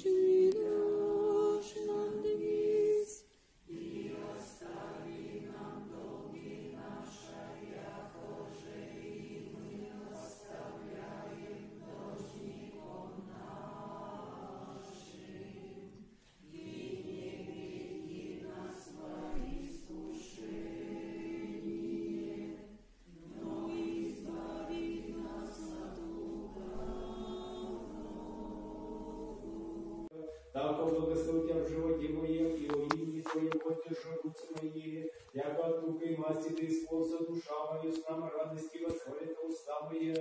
Shri Ram. Так благослови тебя в животе моем, и о имени Твоем поддержу руцы мои, яко от руки и масти Ты исполнится душа моя, с нам радости восходит уста мои,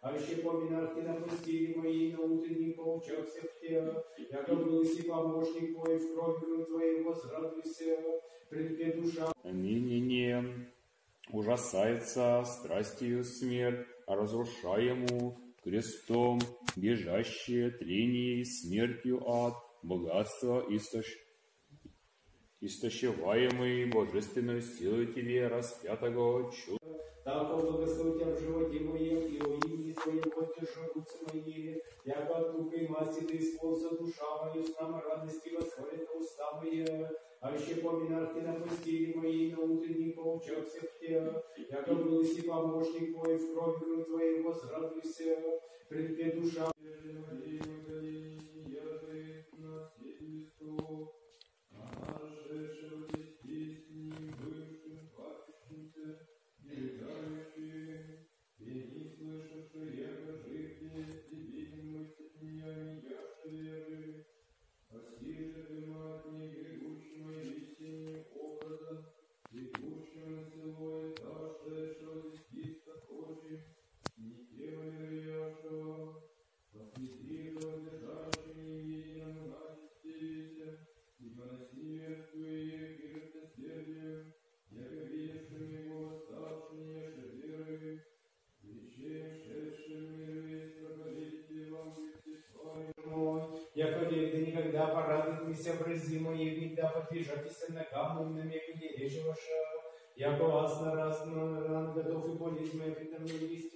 а еще поминах Ты на пустыне моей, на утренний поучах всех тех, яко си помощник мой, в крови Твоей возрадуйся, Тебе душа. Ныне не ужасается страстью смерть, а разрушаему крестом, бежащее трение и смертью ад, богатство истош... истощеваемый божественной силой Тебе распятого чуда. Так благослови тебя в животе моем, и о имени Твоем поддержу руцы мои, яко от руки и масти Ты исполнится душа моя, с нам радости восходит уста мои, а еще поминах Ты на пустыне моей, на утренний поучах всех тех, яко си помощник мой, в крови Твоей возрадуйся, пред Тебе душа Яко ты никогда порадуйтесь образи мои, всегда подвижайтесь ногам умным, яко не режь ваша. Яко вас на раз на ран готов и болезнь моя, при мне есть